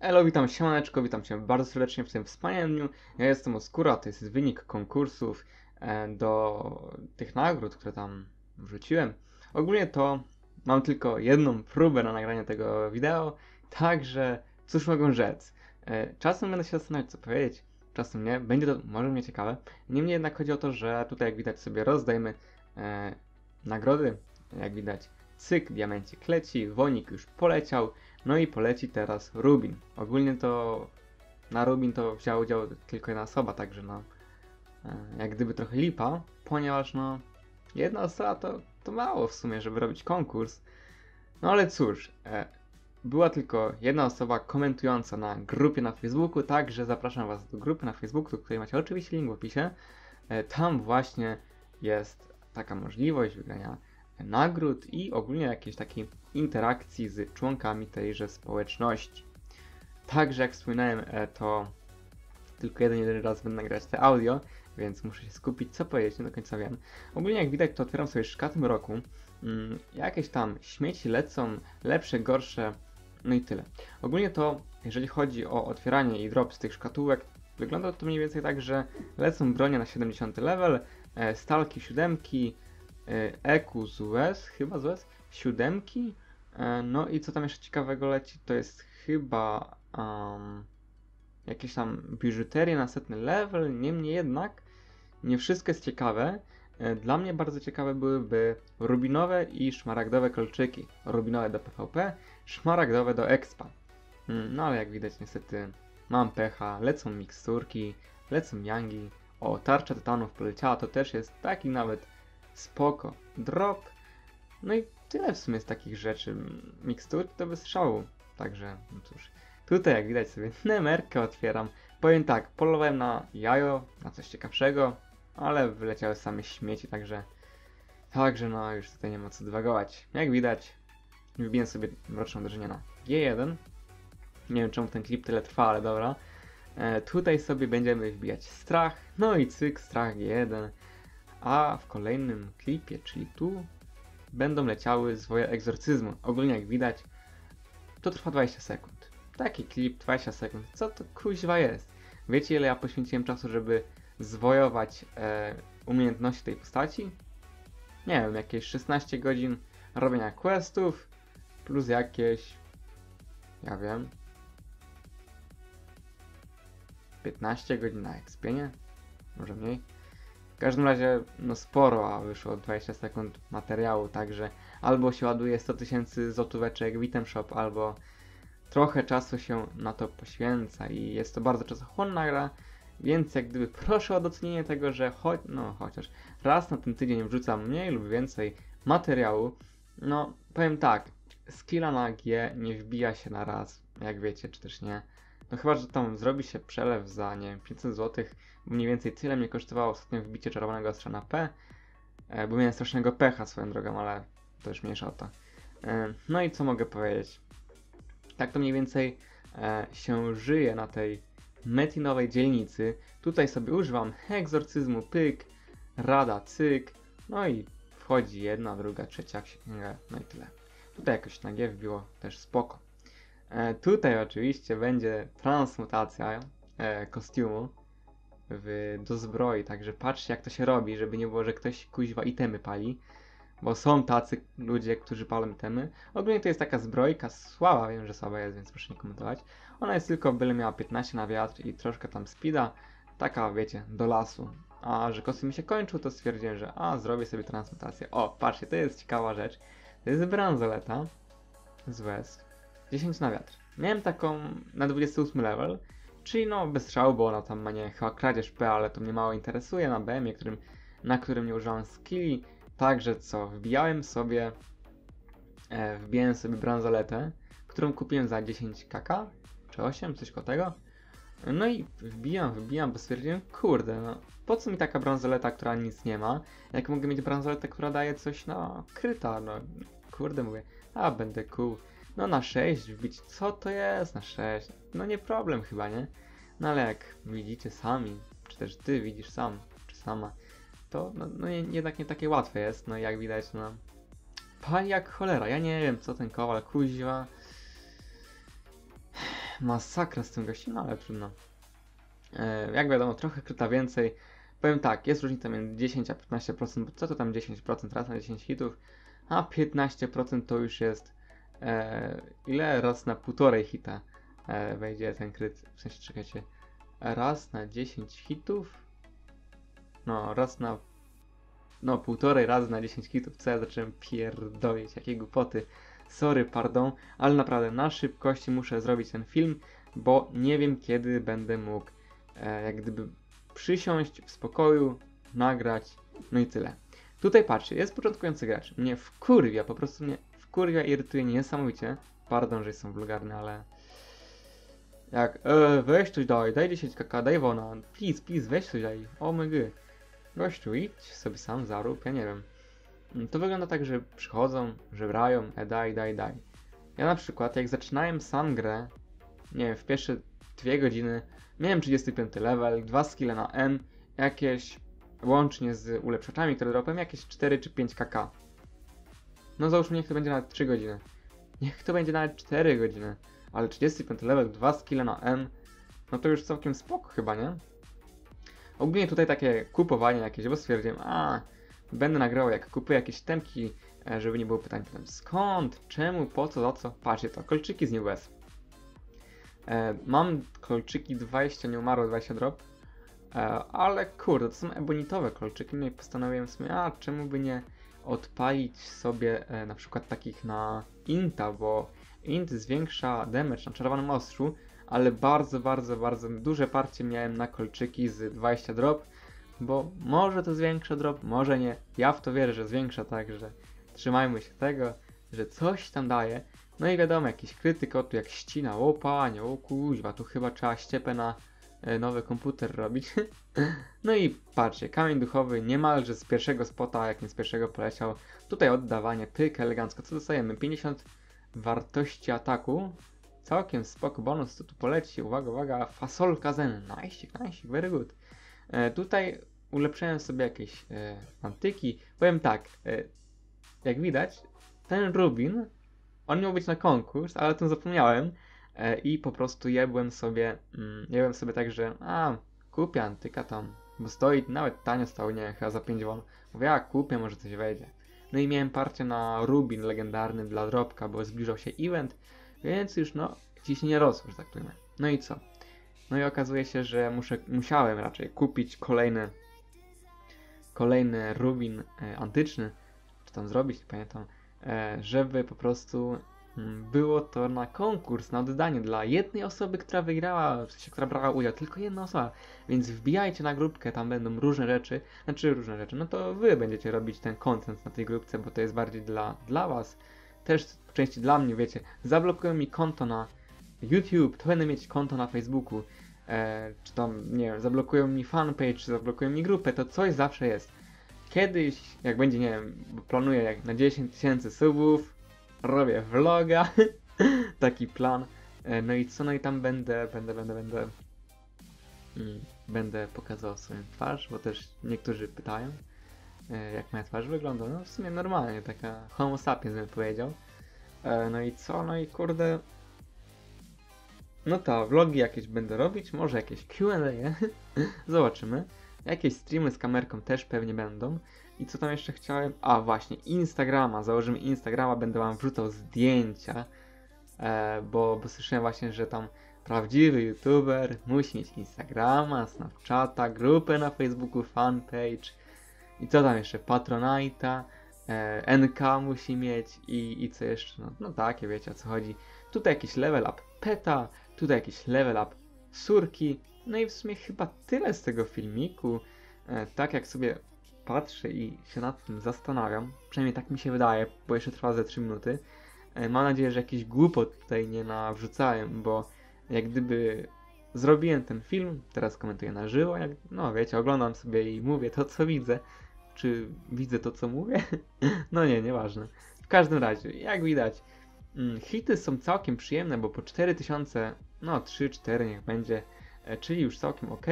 Elo, witam siemaneczko, witam Cię bardzo serdecznie w tym wspaniałym dniu. Ja jestem Oskura, to jest wynik konkursów e, do tych nagród, które tam wrzuciłem. Ogólnie to mam tylko jedną próbę na nagranie tego wideo, także cóż mogę rzec. E, czasem będę się zastanawiać co powiedzieć, czasem nie, będzie to może mnie ciekawe. Niemniej jednak chodzi o to, że tutaj jak widać sobie rozdajemy e, nagrody, jak widać cyk, diamencik leci, wonik już poleciał, no i poleci teraz Rubin. Ogólnie to na Rubin to wzięła udział tylko jedna osoba, także no e, jak gdyby trochę lipa, ponieważ no jedna osoba to, to mało w sumie, żeby robić konkurs. No ale cóż, e, była tylko jedna osoba komentująca na grupie na Facebooku, także zapraszam Was do grupy na Facebooku, do której macie oczywiście link w opisie. E, tam właśnie jest taka możliwość wygrania nagród i ogólnie jakiejś takiej interakcji z członkami tejże społeczności. Także jak wspominałem, e, to tylko jeden, jeden raz będę nagrać te audio, więc muszę się skupić, co powiedzieć, nie do końca wiem. Ogólnie jak widać, to otwieram sobie szka tym roku. Mm, jakieś tam śmieci lecą, lepsze, gorsze, no i tyle. Ogólnie to, jeżeli chodzi o otwieranie i drop z tych szkatułek, wygląda to mniej więcej tak, że lecą bronie na 70 level, e, stalki siódemki, EQ z US, chyba z US, siódemki. E, no i co tam jeszcze ciekawego leci, to jest chyba um, jakieś tam biżuterie na setny level, niemniej jednak nie wszystko jest ciekawe. E, dla mnie bardzo ciekawe byłyby rubinowe i szmaragdowe kolczyki. Rubinowe do PvP, szmaragdowe do expa. Mm, no ale jak widać niestety mam pecha, lecą miksturki, lecą yangi. O, tarcza tytanów poleciała, to też jest taki nawet spoko. Drop. No i tyle w sumie z takich rzeczy. Mikstur do wystrzału. Także, no cóż. Tutaj jak widać sobie nemerkę otwieram. Powiem tak, polowałem na jajo, na coś ciekawszego, ale wyleciały same śmieci, także... Także no, już tutaj nie ma co dywagować. Jak widać, wybiję sobie mroczne uderzenie na G1. Nie wiem czemu ten klip tyle trwa, ale dobra. E, tutaj sobie będziemy wbijać strach, no i cyk, strach G1 a w kolejnym klipie, czyli tu, będą leciały zwoje egzorcyzmu. Ogólnie jak widać, to trwa 20 sekund. Taki klip, 20 sekund. Co to kuźwa jest? Wiecie ile ja poświęciłem czasu, żeby zwojować e, umiejętności tej postaci? Nie wiem, jakieś 16 godzin robienia questów, plus jakieś, ja wiem, 15 godzin na expienie, może mniej. W każdym razie, no sporo, a wyszło 20 sekund materiału, także albo się ładuje 100 tysięcy złotóweczek w item shop, albo trochę czasu się na to poświęca i jest to bardzo czasochłonna gra, więc jak gdyby proszę o docenienie tego, że choć, no chociaż raz na ten tydzień wrzucam mniej lub więcej materiału, no powiem tak, skilla na G nie wbija się na raz, jak wiecie, czy też nie. No chyba, że tam zrobi się przelew za, nie wiem, 500 zł, mniej więcej tyle mnie kosztowało ostatnio wbicie czerwonego ostrza na P, e, bo miałem strasznego pecha swoją drogą, ale to już mniejsza o to. E, no i co mogę powiedzieć? Tak to mniej więcej e, się żyje na tej metinowej dzielnicy. Tutaj sobie używam egzorcyzmu, pyk, rada, cyk, no i wchodzi jedna, druga, trzecia księga, no i tyle. Tutaj jakoś na G wbiło, też spoko. E, tutaj oczywiście będzie transmutacja e, kostiumu w, do zbroi, także patrzcie jak to się robi, żeby nie było, że ktoś kuźwa itemy pali, bo są tacy ludzie, którzy palą itemy. Ogólnie to jest taka zbrojka słaba, wiem, że słaba jest, więc proszę nie komentować. Ona jest tylko byle miała 15 na wiatr i troszkę tam speeda, taka wiecie, do lasu. A że kostium mi się kończył, to stwierdziłem, że a, zrobię sobie transmutację. O, patrzcie, to jest ciekawa rzecz. To jest bransoleta z West 10 na wiatr. Miałem taką na 28 level, czyli no bez strzału, bo ona tam ma nie chyba kradzież P, ale to mnie mało interesuje na BM, którym, na którym nie używam skilli. Także co, wbijałem sobie, e, wbijałem sobie bransoletę, którą kupiłem za 10 kk, czy 8, coś koło tego. No i wbijam, wbijam, bo stwierdziłem, kurde, no po co mi taka bransoleta, która nic nie ma, jak mogę mieć bransoletę, która daje coś na kryta, no kurde mówię, a będę cool. No na 6 wbić, co to jest na 6? No nie problem chyba, nie? No ale jak widzicie sami, czy też ty widzisz sam, czy sama, to no, no nie, jednak nie takie łatwe jest, no jak widać, no pali jak cholera, ja nie wiem co ten kowal kuźwa. masakra z tym gościem, no ale trudno. E, jak wiadomo, trochę kryta więcej. Powiem tak, jest różnica między 10 a 15%, bo co to tam 10%? Raz na 10 hitów, a 15% to już jest e, ile? Raz na półtorej hita e, wejdzie ten kryt. W sensie, czekajcie, raz na 10 hitów? No, raz na no, półtorej razy na 10 hitów, co ja zacząłem pierdolić, jakie głupoty. Sorry, pardon, ale naprawdę na szybkości muszę zrobić ten film, bo nie wiem kiedy będę mógł e, jak gdyby przysiąść w spokoju, nagrać, no i tyle. Tutaj patrzcie, jest początkujący gracz. Mnie wkurwia, po prostu mnie wkurwia i irytuje niesamowicie. Pardon, że jestem wulgarny, ale... Jak, e, weź coś daj, daj 10 kk, daj wona, please, please, weź coś daj, oh my god. Gościu, idź sobie sam zarób, ja nie wiem. To wygląda tak, że przychodzą, żebrają, e daj, daj, daj. Ja na przykład, jak zaczynałem sam grę, nie wiem, w pierwsze dwie godziny, miałem 35 level, dwa skille na M, jakieś, łącznie z ulepszaczami, które dropem, jakieś 4 czy 5 kk. No załóżmy, niech to będzie nawet 3 godziny. Niech to będzie nawet 4 godziny. Ale 35 level, dwa skille na M, no to już całkiem spoko chyba, nie? Ogólnie tutaj takie kupowanie jakieś, bo stwierdziłem, a będę nagrywał jak kupuję jakieś temki, e, żeby nie było pytań potem skąd, czemu, po co, za co. Patrzcie to, kolczyki z New. E, mam kolczyki 20, nie umarło 20 drop, ale kurde, to są ebonitowe kolczyki, no i postanowiłem w sumie, a czemu by nie odpalić sobie e, na przykład takich na Inta, bo Int zwiększa damage na czerwonym ostrzu, ale bardzo, bardzo, bardzo duże parcie miałem na kolczyki z 20 drop, bo może to zwiększa drop, może nie. Ja w to wierzę, że zwiększa, także trzymajmy się tego, że coś tam daje. No i wiadomo, jakiś krytyk o tu jak ścina, o panie, o kuźwa, tu chyba trzeba ściepę na e, nowy komputer robić. no i patrzcie, kamień duchowy niemalże z pierwszego spota, jak nie z pierwszego poleciał. Tutaj oddawanie, pyk, elegancko. Co dostajemy? 50 wartości ataku. Całkiem spoko bonus, co tu poleci. Uwaga, uwaga, fasolka zen. Nice, nice, very good. E, tutaj ulepszyłem sobie jakieś e, antyki. Powiem tak, e, jak widać, ten Rubin, on miał być na konkurs, ale o tym zapomniałem. E, I po prostu jebłem sobie, mm, jebłem sobie tak, że a, kupię antyka tam, bo stoi, nawet tanio stał, nie chyba za 5 won. Mówię, a kupię, może coś wejdzie. No i miałem parcie na Rubin legendarny dla Dropka, bo zbliżał się event, więc już no, ciśnienie rosło, że tak powiem. No i co? No i okazuje się, że muszę, musiałem raczej kupić kolejny kolejny Rubin e, antyczny, czy tam zrobić, nie pamiętam, e, żeby po prostu było to na konkurs, na oddanie dla jednej osoby, która wygrała, w sensie, która brała udział, tylko jedna osoba. Więc wbijajcie na grupkę, tam będą różne rzeczy, znaczy różne rzeczy, no to wy będziecie robić ten content na tej grupce, bo to jest bardziej dla, dla was. Też w części dla mnie, wiecie, zablokują mi konto na YouTube, to będę mieć konto na Facebooku, e, czy tam, nie wiem, zablokują mi fanpage, czy zablokują mi grupę, to coś zawsze jest. Kiedyś, jak będzie, nie wiem, planuję jak na 10 tysięcy subów, robię vloga, taki plan. E, no i co, no i tam będę, będę, będę, będę, mm, będę pokazał swoją twarz, bo też niektórzy pytają, e, jak moja twarz wygląda. No w sumie normalnie, taka homo sapiens bym powiedział. E, no i co, no i kurde, no to vlogi jakieś będę robić, może jakieś Q&A, zobaczymy. Jakieś streamy z kamerką też pewnie będą. I co tam jeszcze chciałem? A właśnie, Instagrama. Założymy Instagrama, będę wam wrzucał zdjęcia. E, bo, bo słyszałem właśnie, że tam prawdziwy youtuber musi mieć Instagrama, Snapchata, grupę na Facebooku, fanpage. I co tam jeszcze? Patronite'a, e, NK musi mieć i, i co jeszcze? No, no takie, wiecie o co chodzi. Tutaj jakiś level up peta, tutaj jakiś level up surki. No i w sumie chyba tyle z tego filmiku. E, tak jak sobie patrzę i się nad tym zastanawiam, przynajmniej tak mi się wydaje, bo jeszcze trwa ze 3 minuty. E, mam nadzieję, że jakiś głupot tutaj nie nawrzucałem, bo jak gdyby zrobiłem ten film, teraz komentuję na żywo, jak, no wiecie, oglądam sobie i mówię to, co widzę. Czy widzę to, co mówię? no nie, nieważne. W każdym razie, jak widać, mm, hity są całkiem przyjemne, bo po 4000, no 3-4 niech będzie, e, czyli już całkiem ok.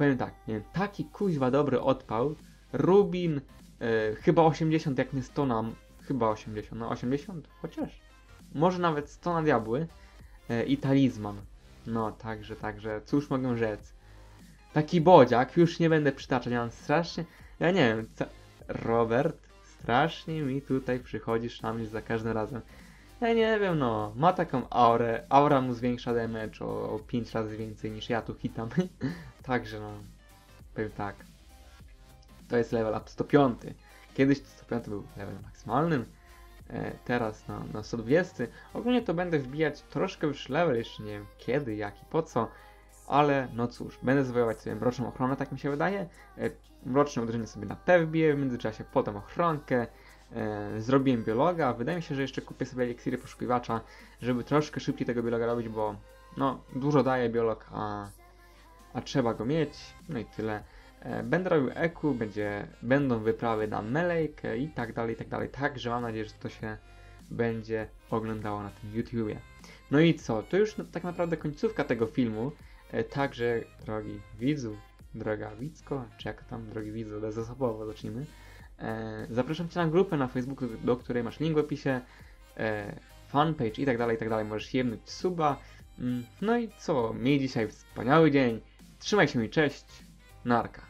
Powiem tak, taki kuźwa dobry odpał, Rubin, e, chyba 80 jak nie 100 na, chyba 80, no 80 chociaż, może nawet 100 na diabły, e, i talizman. No, także, także, cóż mogę rzec. Taki bodziak, już nie będę przytaczać, ja mam strasznie, ja nie wiem, co... Robert, strasznie mi tutaj przychodzisz na myśl za każdym razem. Ja nie wiem, no, ma taką aurę, aura mu zwiększa damage o, o 5 razy więcej niż ja tu hitam. Także no, powiem tak. To jest level up 105. Kiedyś 105 był level maksymalnym, e, teraz na, na 120. Ogólnie to będę wbijać troszkę już level, jeszcze nie wiem kiedy, jak i po co. Ale no cóż, będę zwojować sobie mroczną ochronę, tak mi się wydaje. E, mroczne uderzenie sobie na T wbiję, w międzyczasie potem ochronkę. E, zrobiłem biologa. Wydaje mi się, że jeszcze kupię sobie eliksiry poszukiwacza, żeby troszkę szybciej tego biologa robić, bo no, dużo daje biolog, a, a trzeba go mieć. No i tyle. E, Będę robił EQ, będzie, będą wyprawy na Melejkę i tak dalej, i tak dalej. Także mam nadzieję, że to się będzie oglądało na tym YouTubie. No i co? To już tak naprawdę końcówka tego filmu. E, Także, drogi widzu, droga widzko, czy jak tam, drogi widzu, bezosobowo zacznijmy. E, Zapraszam Cię na grupę na Facebooku, do której masz link w opisie, e, fanpage i tak dalej, i tak dalej. Możesz jemnąć suba. Mm, No i co? Miej dzisiaj wspaniały dzień. Trzymaj się i cześć. Narka.